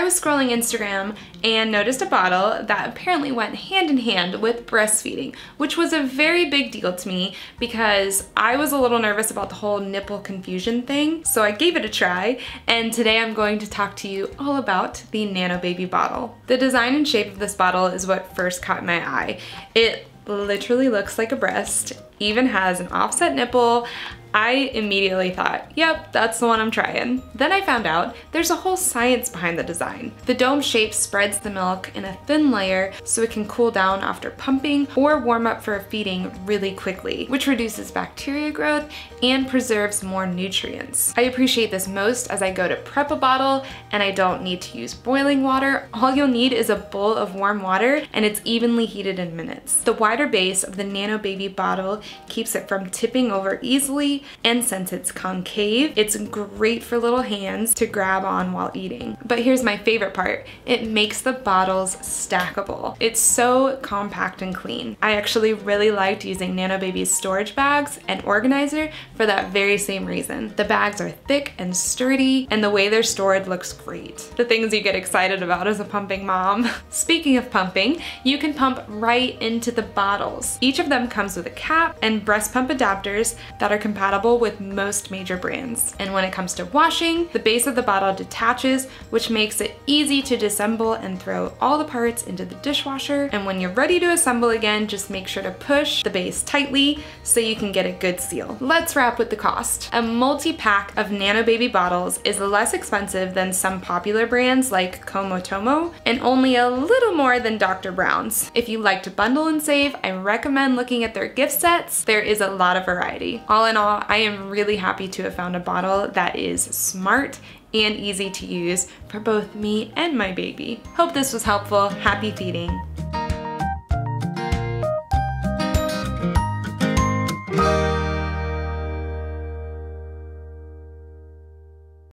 I was scrolling Instagram and noticed a bottle that apparently went hand in hand with breastfeeding, which was a very big deal to me because I was a little nervous about the whole nipple confusion thing. So I gave it a try and today I'm going to talk to you all about the Nanobebe bottle. The design and shape of this bottle is what first caught my eye. It literally looks like a breast, even has an offset nipple, I immediately thought, yep, that's the one I'm trying. Then I found out there's a whole science behind the design. The dome shape spreads the milk in a thin layer so it can cool down after pumping or warm up for a feeding really quickly, which reduces bacteria growth and preserves more nutrients. I appreciate this most as I go to prep a bottle and I don't need to use boiling water. All you'll need is a bowl of warm water and it's evenly heated in minutes. The wider base of the Nanobebe bottle keeps it from tipping over easily and since it's concave, it's great for little hands to grab on while eating. But here's my favorite part. It makes the bottles stackable. It's so compact and clean. I actually really liked using Nanobebe's storage bags and organizer for that very same reason. The bags are thick and sturdy and the way they're stored looks great. The things you get excited about as a pumping mom. Speaking of pumping, you can pump right into the bottles. Each of them comes with a cap and breast pump adapters that are compatible with most major brands. And when it comes to washing, the base of the bottle detaches, which makes it easy to disassemble and throw all the parts into the dishwasher. And when you're ready to assemble again, just make sure to push the base tightly so you can get a good seal. Let's wrap with the cost. A multi-pack of Nanobebe bottles is less expensive than some popular brands like Comotomo and only a little more than Dr. Brown's. If you like to bundle and save, I recommend looking at their gift sets. There is a lot of variety. All in all, I am really happy to have found a bottle that is smart and easy to use for both me and my baby. Hope this was helpful. Happy feeding.